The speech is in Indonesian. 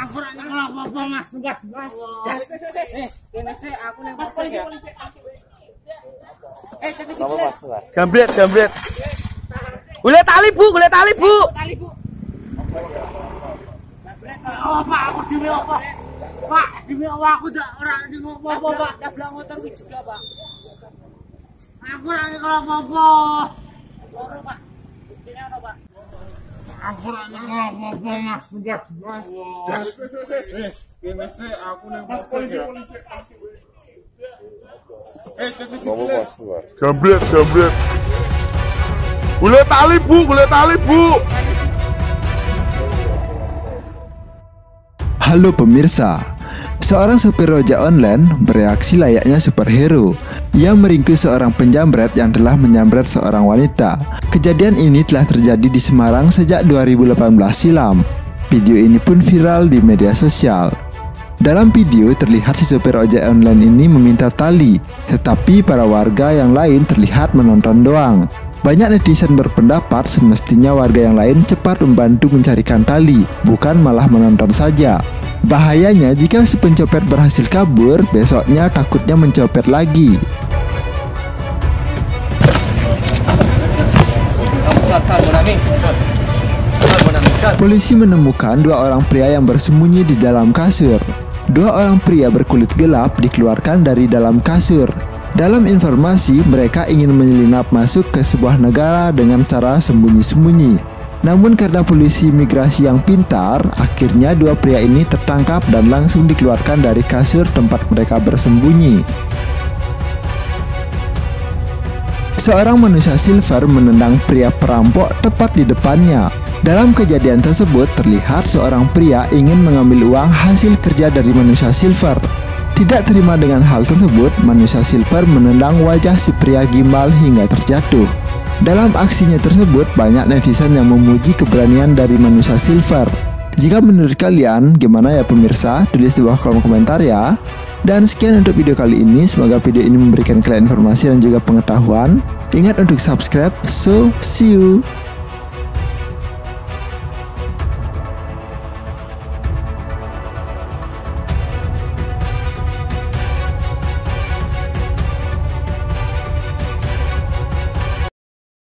Aku ora nyekel apa-apa Mas, sumpah Mas. Eh, kene sih aku nang polisi polisi. Eh. Mas? Mas? Jambret, jambret. Gule tali, Bu, gule tali, Bu. Tali, Bu. Oh, Pak, aku dhewe apa? Pak, dhewe apa aku dak ora nyekel apa-apa, Pak. Tablang motor juga, Pak. Aku ora nyekel apa-apa. Loro, Pak. Sini ono, Pak. Aku ora nyekel apa-apa Mas, sumpah Mas. Kene sih aku nang polisi polisi. Eh cek di? Jambret, jambret. Gule tali, Bu, gule tali, Bu. Halo pemirsa, seorang supir ojek online bereaksi layaknya superhero. Ia meringkus seorang penjamret yang telah menjamret seorang wanita. Kejadian ini telah terjadi di Semarang sejak 2018 silam. Video ini pun viral di media sosial. Dalam video terlihat si supir ojek online ini meminta tali, tetapi para warga yang lain terlihat menonton doang. Banyak netizen berpendapat semestinya warga yang lain cepat membantu mencarikan tali, bukan malah menonton saja. Bahayanya jika si pencopet berhasil kabur, besoknya takutnya mencopet lagi. Polisi menemukan dua orang pria yang bersembunyi di dalam kasur. Dua orang pria berkulit gelap dikeluarkan dari dalam kasur. Dalam informasi, mereka ingin menyelinap masuk ke sebuah negara dengan cara sembunyi-sembunyi. Namun karena polisi migrasi yang pintar, akhirnya dua pria ini tertangkap dan langsung dikeluarkan dari kasur tempat mereka bersembunyi. Seorang manusia silver menendang pria perampok tepat di depannya. Dalam kejadian tersebut terlihat seorang pria ingin mengambil uang hasil kerja dari manusia silver. Tidak terima dengan hal tersebut, manusia silver menendang wajah si pria gimbal hingga terjatuh. Dalam aksinya tersebut, banyak netizen yang memuji keberanian dari manusia silver. Jika menurut kalian, gimana ya pemirsa? Tulis di bawah kolom komentar ya. Dan sekian untuk video kali ini, semoga video ini memberikan kalian informasi dan juga pengetahuan. Ingat untuk subscribe, so see you!